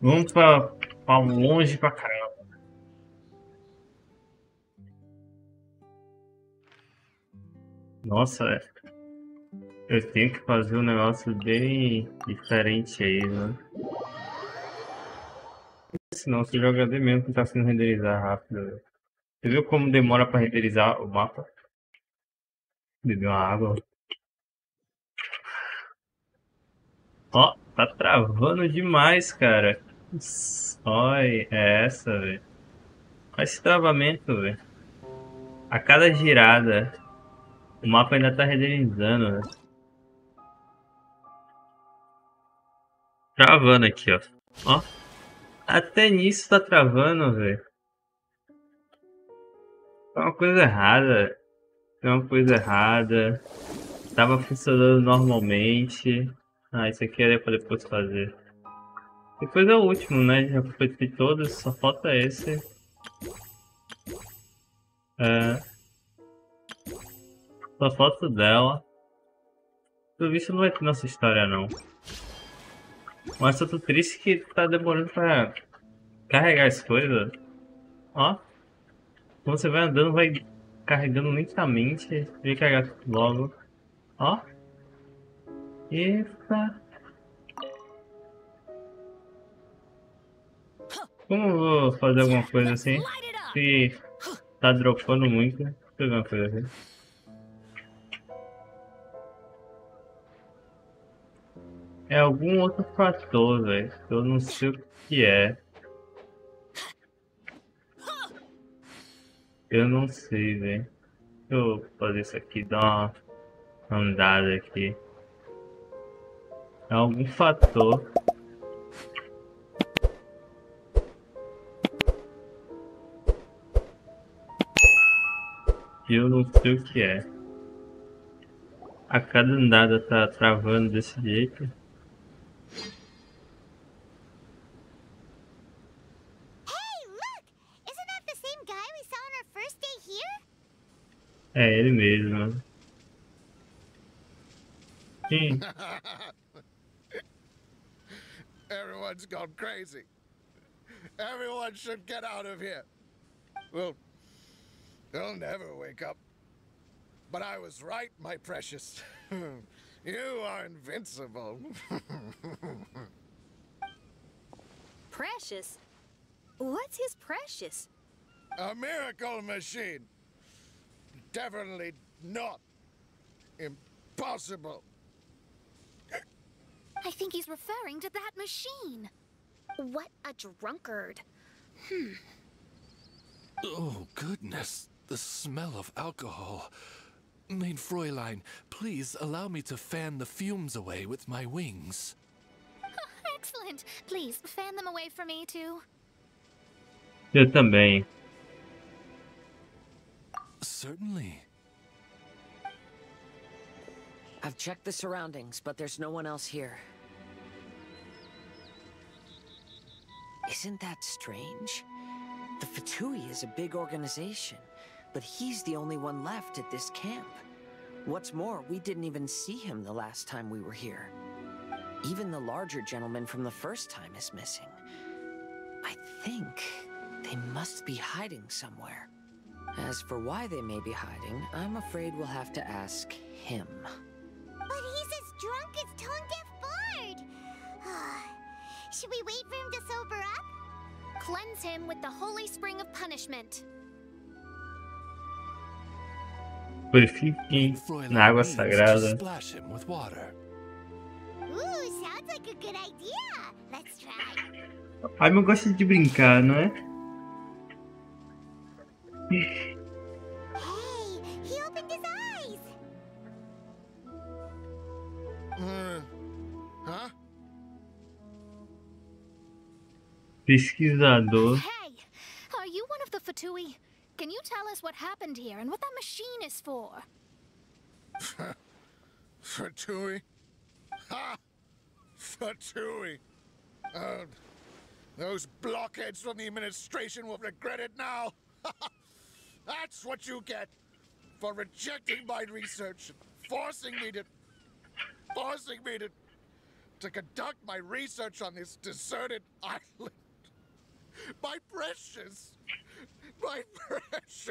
Vamos pra, pra longe pra caramba. Nossa, é. eu tenho que fazer um negócio bem diferente aí, né? Senão o seu HD mesmo não tá sendo renderizar rápido. né? Você viu como demora pra renderizar o mapa? Beber uma água. Ó, tá travando demais, cara. Olha, é essa, velho. Olha esse travamento, velho. A cada girada, o mapa ainda tá renderizando, velho. Travando aqui, ó. Ó. Até nisso tá travando, velho. Tem uma coisa errada. Tem uma coisa errada. Tava funcionando normalmente. Ah, isso aqui era pra depois fazer. Depois é o último, né? Já de todos, só falta esse. É. Só falta dela. Pelo visto não vai ter nossa história não. Mas eu tô triste que tá demorando pra carregar as coisas. Ó. Quando você vai andando, vai carregando lentamente. Vem carregar tudo logo. Ó. Eita. Como vou fazer alguma coisa assim? Se tá dropando muito, deixa eu uma coisa assim. É algum outro fator, velho. Eu não sei o que é. Eu não sei, velho. Deixa eu fazer isso aqui, dar uma andada aqui. É algum fator. que eu não sei o que é. A cada andada tá travando desse jeito. Hey, look! Isn't that Everyone's gone crazy. Everyone should get out of here. Well, they'll never wake up. But I was right, my precious. you are invincible. Precious? What's his precious? A miracle machine. Definitely not impossible. I think he's referring to that machine. What a drunkard. Hmm. Oh, goodness. The smell of alcohol. Main Fräulein, please allow me to fan the fumes away with my wings. Excellent. Please, fan them away for me, too. Eu também. Certainly. I've checked the surroundings, but there's no one else here. Isn't that strange? The Fatui is a big organization, but he's the only one left at this camp. What's more, we didn't even see him the last time we were here. Even the larger gentleman from the first time is missing. I think they must be hiding somewhere. As for why they may be hiding, I'm afraid we'll have to ask him. But he's as drunk as Tone Deaf Bard! Should we wait for him to sober up? Cleanse him with the holy spring of punishment. Purifiquem Fräulein na água sagrada. Splash him with water. Ooh, sounds like a good idea. Let's try. Ai, mas gosta de brincar, não é? Pesquisador. Hey, are you one of the Fatui? Can you tell us what happened here and what that machine is for? Fatui? Ha! Fatui! Uh, those blockheads from the administration will regret it now. That's what you get for rejecting my research and forcing me to. forcing me to to conduct my research on this deserted island. My precious. My precious.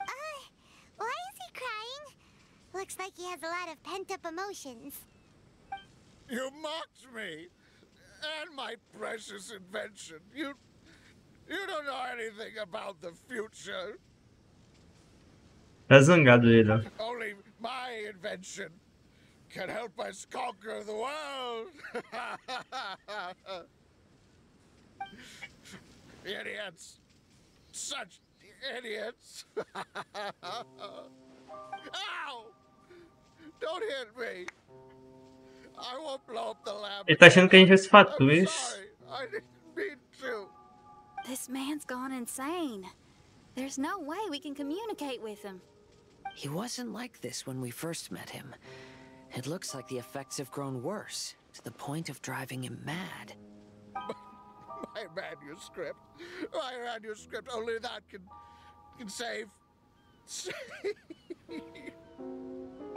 Uh, why is he crying? Looks like he has a lot of pent-up emotions. You mocked me and my precious invention. You. You don't know anything about the future. Tá zangado ele, ó. Only my invention can help us conquer the world. idiots. Such idiots. Ow! Don't hit me. I won't blow up the lab. Ele tá achando que a gente vai se I'm fatua. sorry. I didn't mean to. This man's gone insane. There's no way we can communicate with him. He wasn't like this when we first met him. It looks like the effects have grown worse, to the point of driving him mad. My manuscript. My manuscript. Only that can can save. save.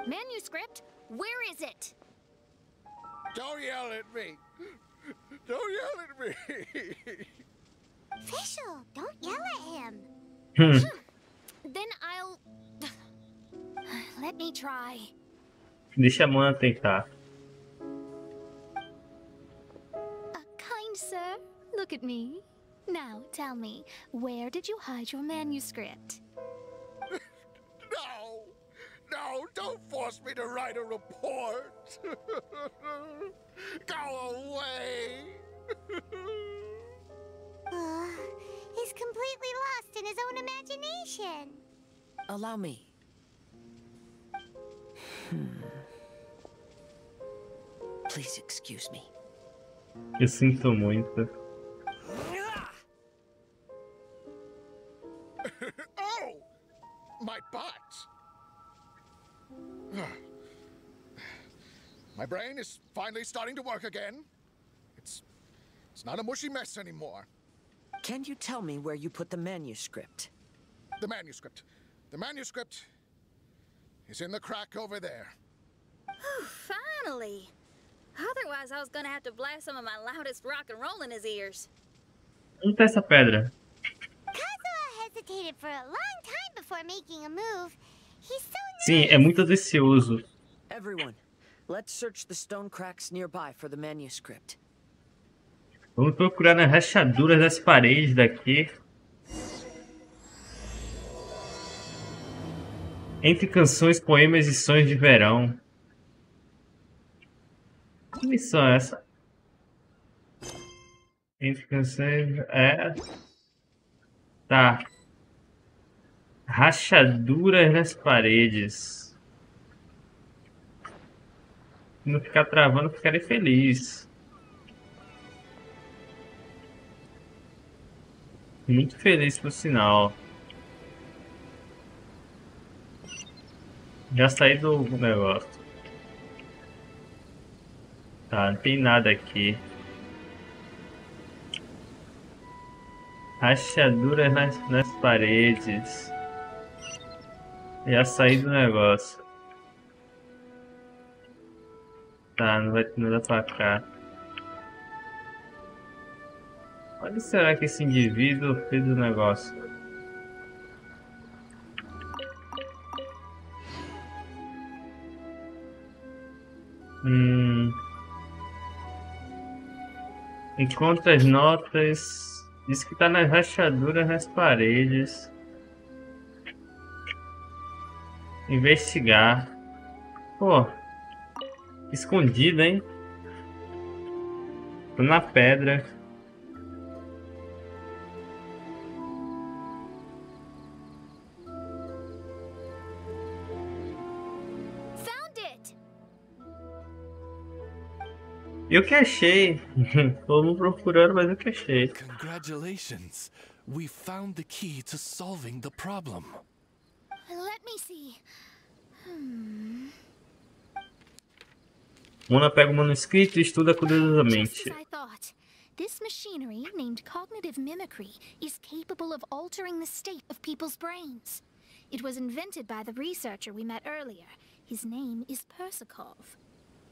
Manuscript? Where is it? Don't yell at me. Don't yell at me. Fischl, don't yell at him. Hum. Then I'll. Let me try. Deixa a Mona tentar. Uh, kind sir, look at me. Now tell me, where did you hide your manuscript? no. No, don't force me to write a report. Go away. Uh, he's completely lost in his own imagination. Allow me. Hmm. Please excuse me. Eu sinto muito. My brain is finally starting to work again. It's it's not a mushy mess anymore. Can you tell me where you put the manuscript? The manuscript. The manuscript is in the crack over there. Oh, finally! Otherwise, I was gonna have to blast some of my loudest rock and roll in his ears. Onde tá essa pedra? Kazuha hesitated for a long time before making a move. He's so Sim, é muito audacioso. Everyone, let's search the stone cracks nearby for the manuscript. Vamos procurar nas rachaduras das paredes daqui. Entre canções, poemas e sonhos de verão. Que missão é essa? Entre canções. É. Tá. Rachaduras nas paredes. Se não ficar travando, ficarei feliz. Muito feliz por sinal. Já saí do negócio. Tá, não tem nada aqui. Rachaduras nas, nas paredes. Já saí do negócio. Tá, não vai ter nada pra cá. Onde será que esse indivíduo fez o negócio? Hum. Encontra as notas. Diz que tá nas rachaduras nas paredes. Investigar. Pô. Escondido, hein? Tô na pedra. Found it! Eu que achei. Todo mundo procurando, mas eu que achei. Congratulations! We found the key to solving the problem. Let me see. Hmm. Mona pega o manuscrito e estuda cuidadosamente. as I thought. This machinery, named cognitive mimicry, is capable of altering the state of people's brains. It was invented by the researcher we met earlier. His name is Persikov.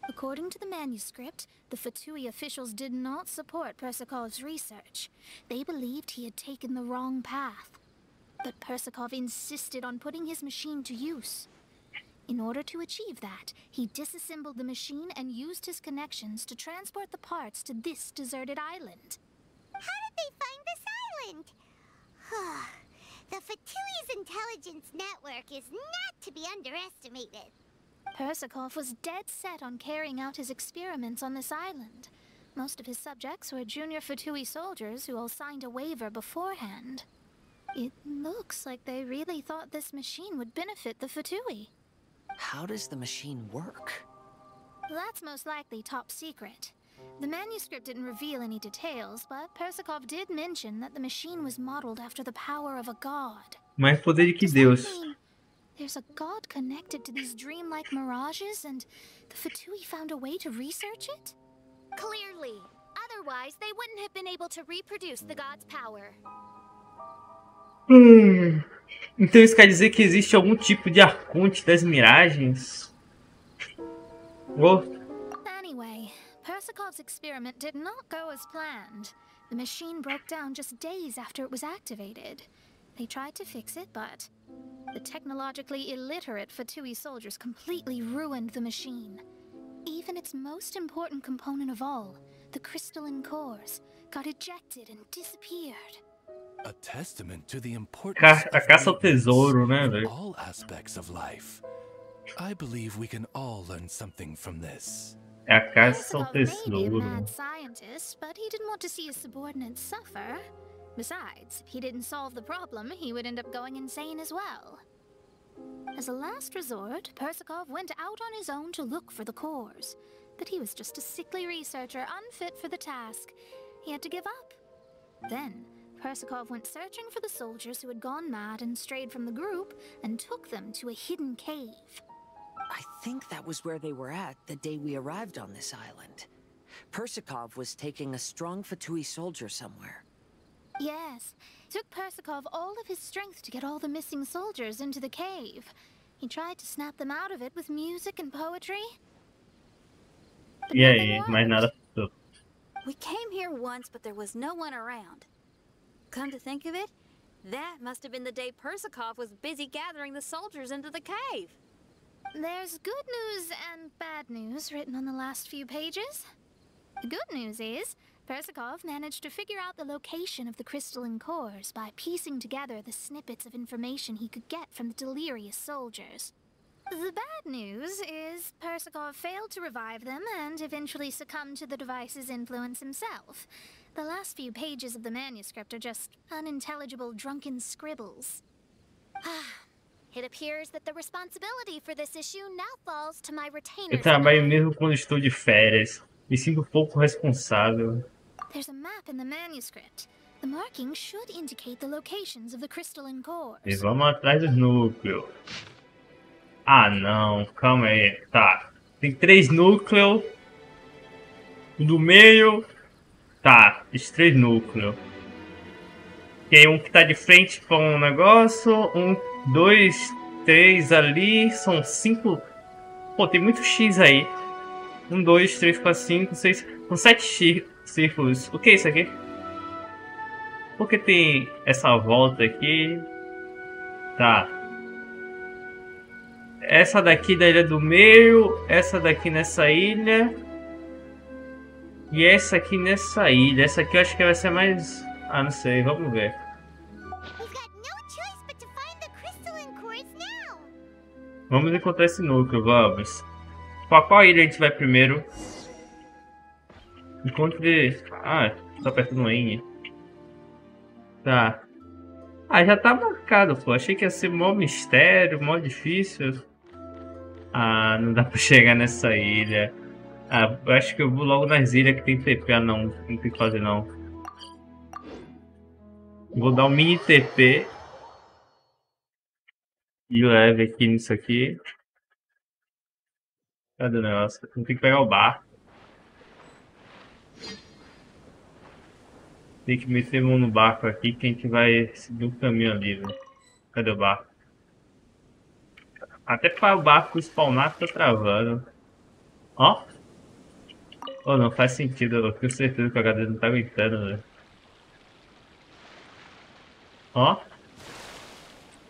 According to the manuscript, the Fatui officials did not support Persikov's research. They believed he had taken the wrong path. But Persikov insisted on putting his machine to use. In order to achieve that, he disassembled the machine and used his connections to transport the parts to this deserted island. How did they find this island? the Fatui's intelligence network is not to be underestimated. Persikov was dead set on carrying out his experiments on this island. Most of his subjects were junior Fatui soldiers who all signed a waiver beforehand. It looks like they really thought this machine would benefit the Fatui. How does the machine work? That's most likely top secret. The manuscript didn't reveal any details, but Persikov did mention that the machine was modeled after the power of a god. Mais poder de que Does Deus. There's a god connected to these dreamlike mirages, and the Fatui found a way to research it? Clearly. Otherwise, they wouldn't have been able to reproduce the god's power. Hum. Então isso quer dizer que existe algum tipo de arconte das miragens? Ou Anyway, Persikov's experiment did not go as planned. The machine broke down just days after it was activated. They tried to fix it, but the technologically illiterate Fatui soldiers completely ruined the machine. Even its most important component of all, the crystalline cores, got ejected and disappeared. A testament to the importance Ca- a of caça ao tesouro, né, in velho? all aspects of life. I believe we can all learn something from this. é a caça ao Persikov may be a tesouro. mad scientist, but he didn't want to see his subordinates suffer. Besides, if he didn't solve the problem, he would end up going insane as well. As a last resort, Persikov went out on his own to look for the cores. But he was just a sickly researcher unfit for the task. He had to give up. Then, Persikov went searching for the soldiers who had gone mad and strayed from the group and took them to a hidden cave. I think that was where they were at the day we arrived on this island. Persikov was taking a strong Fatui soldier somewhere. Yes. Took Persikov all of his strength to get all the missing soldiers into the cave. He tried to snap them out of it with music and poetry. But E nothing aí, worked. mais nada. We came here once, but there was no one around. Come to think of it, that must have been the day Persikov was busy gathering the soldiers into the cave. There's good news and bad news written on the last few pages. The good news is, Persikov managed to figure out the location of the crystalline cores by piecing together the snippets of information he could get from the delirious soldiers. The bad news is Persikov failed to revive them and eventually succumbed to the device's influence himself. The last few pages of the manuscript are just unintelligible drunken scribbles. It appears that the responsibility for this issue now falls to my Eu retainers. and trabalho mesmo quando estou de férias. Me sinto pouco responsável. There's a map in the manuscript. The markings should indicate the locations of the crystalline E cores. vamos atrás dos núcleos. Ah não, calma aí. Tá. Tem três núcleos. O do meio. Tá, esses três núcleos. Tem um que tá de frente para um negócio. Um, dois, três ali. São cinco. Pô, tem muito X aí. Um, dois, três, quatro, cinco, seis. São sete círculos. O que é isso aqui? Por que tem essa volta aqui? Tá. Essa daqui da ilha do meio, essa daqui nessa ilha. E essa aqui nessa ilha. Essa aqui eu acho que vai ser mais. Ah, não sei, vamos ver. Vamos encontrar esse núcleo, vamos. Pra qual ilha a gente vai primeiro? Encontre. Ah, tá perto do N. Tá. Ah, já tá marcado, pô. Achei que ia ser mó mistério, mó difícil. Ah, não dá pra chegar nessa ilha. Ah, eu acho que eu vou logo nas ilhas que tem TP. Ah, não. Não tem que fazer, não. Vou dar um mini TP. E leve aqui nisso aqui. Cadê o negócio? Não tem que pegar o barco. Tem que meter mão no barco aqui que a gente vai seguir o caminho ali, velho. Cadê o barco? Até para o barco spawnar tá travando. Ó. Oh, não faz sentido. Eu tenho certeza que o HD não tá aguentando, velho. Ó.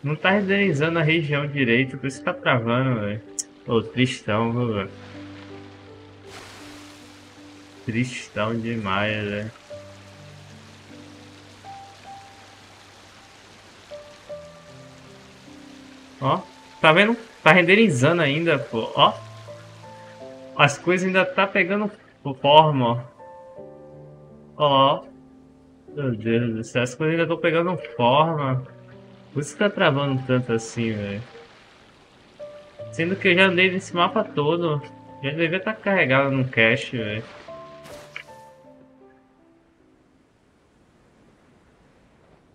Não tá renderizando a região direito, por isso que tá travando, velho. Ô, tristão, viu, velho. Tristão demais, velho. Ó, tá vendo? Tá renderizando ainda, pô. Ó. As coisas ainda tá pegando forma, ó. Ó. Meu Deus do céu, as coisas ainda estão pegando forma. Por isso que tá travando tanto assim, velho. Sendo que eu já andei nesse mapa todo. Já devia estar tá carregado no cache, velho.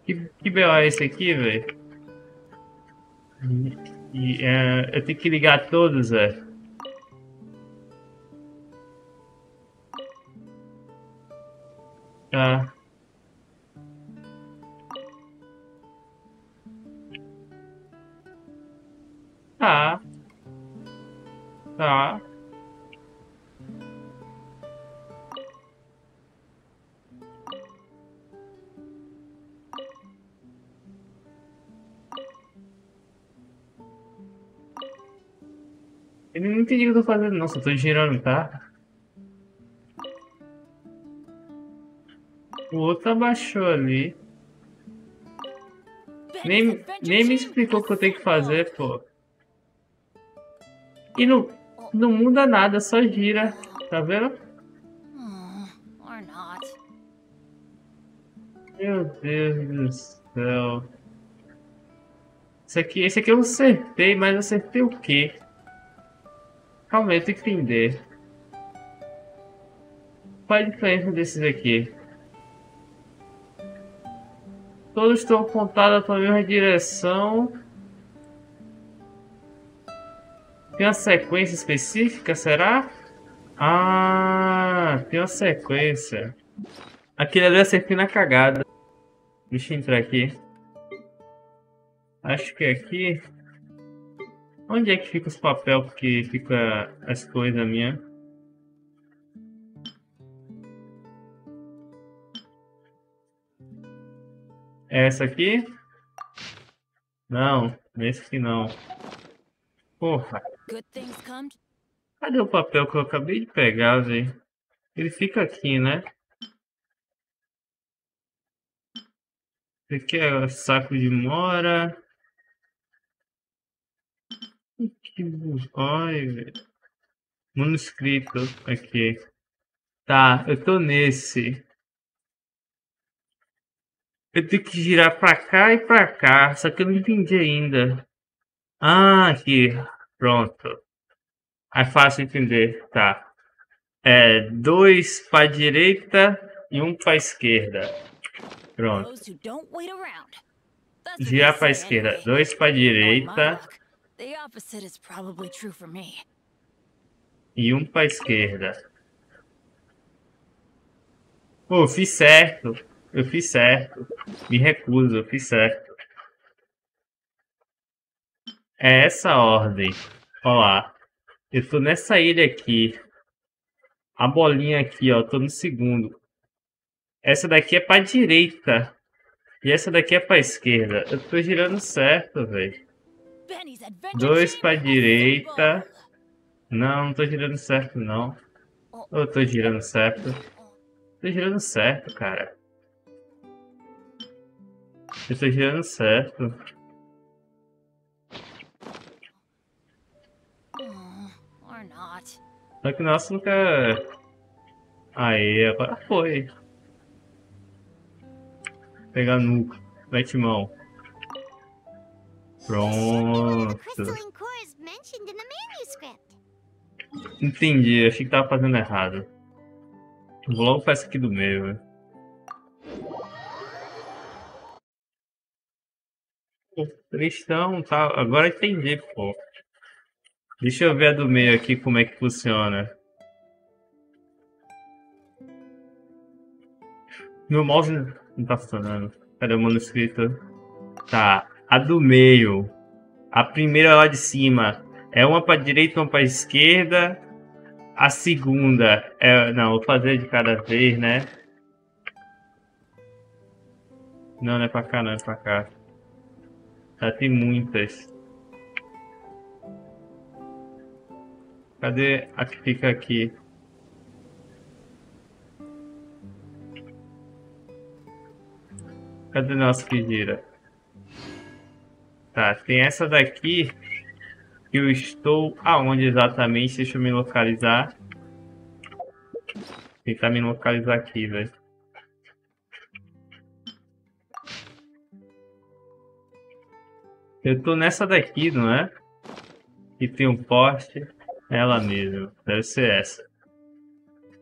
Que, que BO é esse aqui, velho? E, uh, eu tenho que ligar todos, velho. Tá. Tá. Tá. Eu não entendi o que eu tô fazendo, não, só tô girando, tá? O outro abaixou ali. Nem, nem me explicou o que eu tenho que fazer, pô. E não, não muda nada, só gira. Tá vendo? Meu Deus do céu. Esse aqui, esse aqui eu acertei, mas acertei o quê? Calma aí, eu tenho que entender. Qual é a diferença desses aqui? Todos estão apontados para a mesma direção. Tem uma sequência específica, será? Ah, tem uma sequência. Aquele ali acertei na cagada. Deixa eu entrar aqui. Acho que é aqui. Onde é que fica os papel que fica as coisas minha? Essa aqui? Não, esse aqui não. Porra. Cadê o papel que eu acabei de pegar, velho? Ele fica aqui, né? Esse aqui é saco de mora. Que Ai, velho. Manuscrito aqui. Tá, eu tô nesse. Eu tenho que girar pra cá e pra cá. Só que eu não entendi ainda. Ah, aqui. Pronto. É fácil entender. Tá. É dois pra direita e um pra esquerda. Pronto. Girar pra esquerda. Dois pra direita. E um pra esquerda. Pô, fiz certo. Eu fiz certo. Me recuso, eu fiz certo. É essa ordem. Ó lá. Eu tô nessa ilha aqui. A bolinha aqui, ó. Tô no segundo. Essa daqui é pra direita. E essa daqui é pra esquerda. Eu tô girando certo, velho. Dois pra direita. Não, não tô girando certo, não. Eu tô girando certo. Tô girando certo, cara. Eu tô girando certo. Só que o nosso nunca... Aí, agora foi. Pegar nuca. Mete mão. Pronto. Entendi, achei que tava fazendo errado. Vou logo pra essa aqui do meio, velho. Cristão, tá. Agora entendi, pô. Deixa eu ver a do meio aqui como é que funciona. Meu mouse não tá funcionando. Cadê o manuscrito? Tá. A do meio. A primeira lá de cima. É uma pra direita, uma pra esquerda. A segunda é. Não, vou fazer de cada vez, né? Não, não é pra cá, não, é pra cá. Já tem muitas. Cadê a que fica aqui? Cadê nossa que gira? Tá, tem essa daqui eu estou aonde exatamente? Deixa eu me localizar. Tentar me localizar aqui, velho. Eu tô nessa daqui, não é? Que tem um poste. Ela mesmo. Deve ser essa.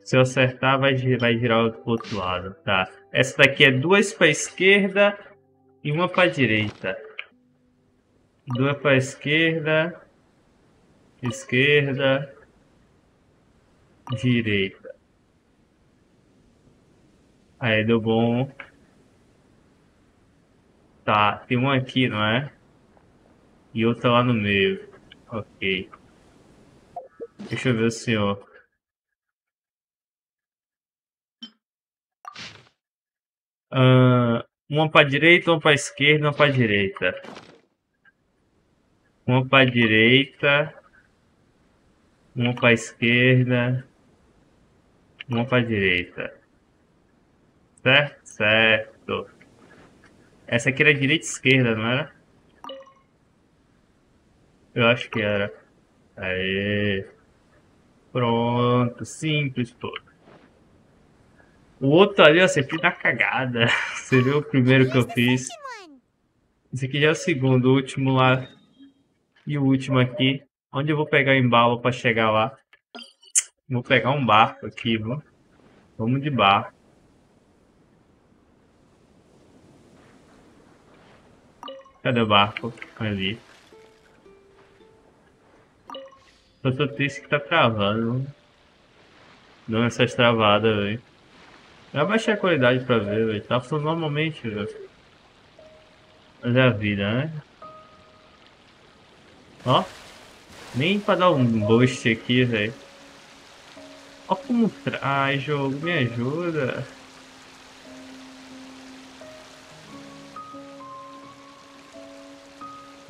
Se eu acertar, vai, vai girar pro outro lado. Tá. Essa daqui é duas pra esquerda e uma pra direita. Duas pra esquerda. Esquerda. Direita. Aí deu bom. Tá, tem uma aqui, não é? E outra lá no meio. Ok. Deixa eu ver o senhor. Uh, uma para direita, uma para esquerda, uma para direita. Uma para direita, uma para esquerda, uma para direita. Certo? Certo. Essa aqui era direita e esquerda, não era? Eu acho que era. Aê. Pronto, simples, pô. O outro ali, ó, você fez na cagada. Você viu o primeiro que eu fiz? Esse aqui já é o segundo, o último lá. E o último aqui. Onde eu vou pegar o embalo pra chegar lá? Vou pegar um barco aqui, viu? Vamos de barco. Cadê o barco? Ali. Eu tô triste que tá travando. Dando essas travadas, velho. Eu abaixei a qualidade pra ver, velho. Tá funcionando normalmente, velho. Mas é a vida, né? Ó. Nem pra dar um boost aqui, velho. Ó como traz, jogo. Me ajuda.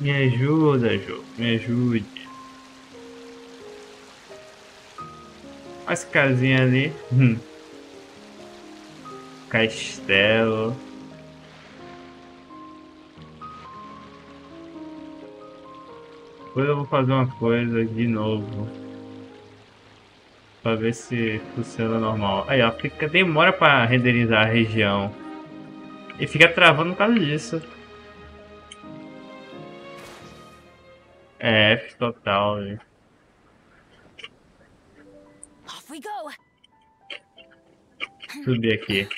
Me ajuda, jogo. Me ajude. As casinhas ali. Hum. Castelo. Depois eu vou fazer uma coisa de novo. Pra ver se funciona normal. Aí ó, fica, demora pra renderizar a região. E fica travando por causa disso. É F total, velho. Subir aqui.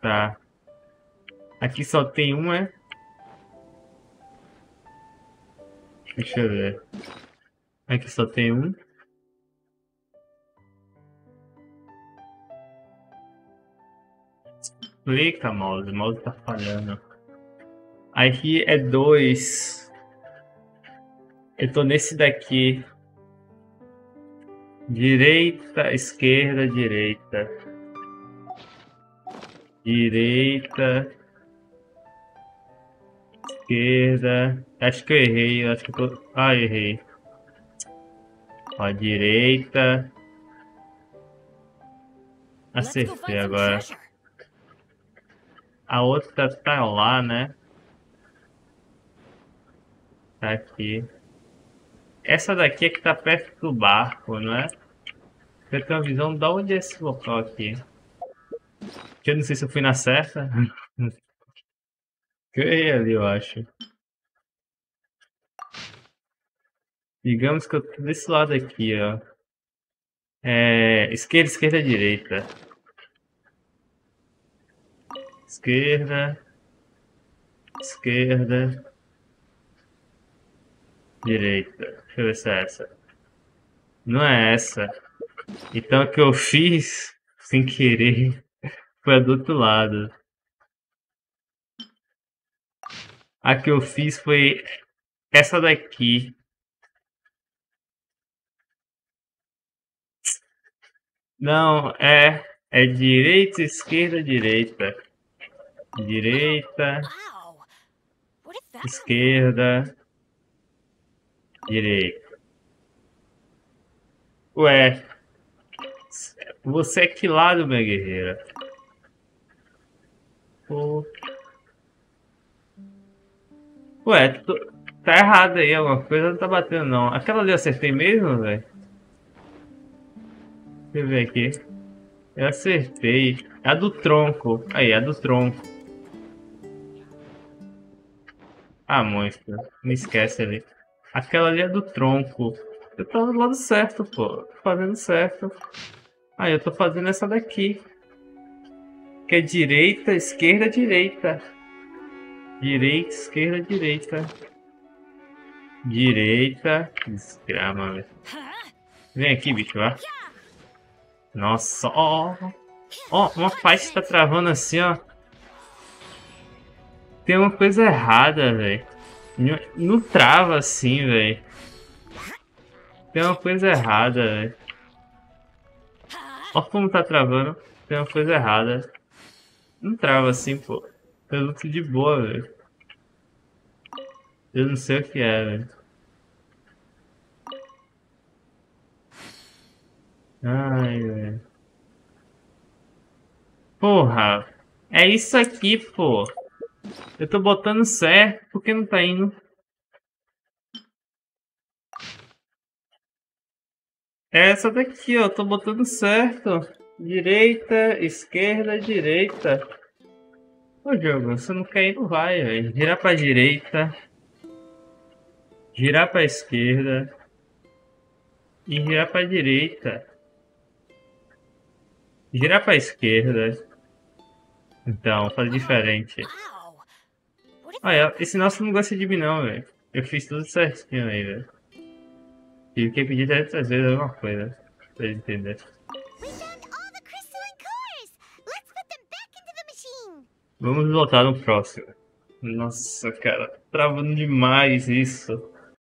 Tá. Aqui só tem uma. É? Deixa eu ver. Aqui só tem um. Clica, mouse. O mouse tá falhando. Aqui é dois. Eu tô nesse daqui. Direita, esquerda, direita. Direita. Esquerda. Acho que eu errei. Acho que eu tô... Ah, errei. Ó, direita. Acertei agora. A outra tá lá, né? Tá aqui. Essa daqui é que tá perto do barco, não é? Eu tenho uma visão de onde é esse local aqui. Que eu não sei se eu fui na certa. que eu errei ali, eu acho. Digamos que eu tô desse lado aqui, ó. É, esquerda, esquerda, direita. Esquerda. Esquerda. Direita. Deixa eu ver se é essa. Não é essa. Então o que eu fiz, sem querer, foi do outro lado. A que eu fiz foi essa daqui. Não, é. É direita, esquerda, direita. Direita. Esquerda. Direita. Ué, você é que lado, minha guerreira? Pô. Ué, tu- tá errado aí, alguma coisa não tá batendo não. Aquela ali eu acertei mesmo, velho? Deixa eu ver aqui. Eu acertei. É a do tronco. Aí, é a do tronco. Ah, monstro. Me esquece ali. Aquela ali é do tronco. Eu tô do lado certo, pô. Tô fazendo certo. Ah, eu tô fazendo essa daqui. Que é direita, esquerda, direita. Direita, esquerda, direita. Direita. Desgrama, velho. Vem aqui, bicho, vá. Nossa, ó. Ó, uma parte tá travando assim, ó. Tem uma coisa errada, velho. Não trava assim, velho. Tem uma coisa errada, velho. Ó como tá travando. Tem uma coisa errada. Não trava assim, pô. Eu luto de boa, velho. Eu não sei o que é, velho. Ai, velho. Porra. É isso aqui, pô. Eu tô botando certo. Por que não tá indo? É essa daqui, ó. Tô botando certo. Direita, esquerda, direita. Ô, jogo, você não quer ir, não vai, velho. Girar pra direita. Girar pra esquerda. E girar pra direita. Girar pra esquerda. Então, faz diferente. Wow. What if Olha, esse nosso não gosta de mim não, velho. Eu fiz tudo certinho aí, velho. Tive que pedir 300 vezes alguma coisa. Pra ele entender. Vamos voltar no próximo. Nossa, cara. Travando demais isso.